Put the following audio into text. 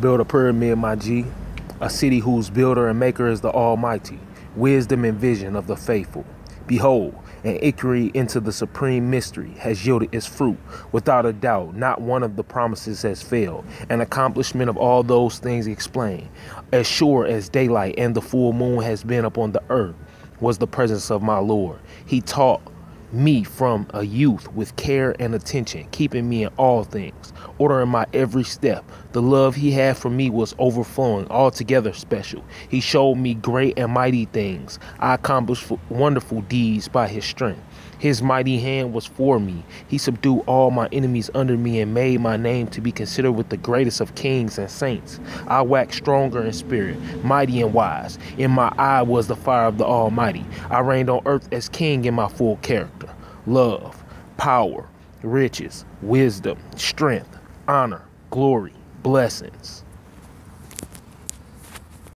Build a pyramid, my G. A city whose builder and maker is the Almighty. Wisdom and vision of the faithful. Behold, an inquiry into the supreme mystery has yielded its fruit. Without a doubt, not one of the promises has failed. An accomplishment of all those things explained. As sure as daylight and the full moon has been upon the earth was the presence of my Lord. He taught me from a youth with care and attention, keeping me in all things, ordering my every step. The love he had for me was overflowing, altogether special. He showed me great and mighty things. I accomplished wonderful deeds by his strength. His mighty hand was for me. He subdued all my enemies under me and made my name to be considered with the greatest of kings and saints. I waxed stronger in spirit, mighty and wise. In my eye was the fire of the Almighty. I reigned on earth as king in my full character. Love, power, riches, wisdom, strength, honor, glory, blessings.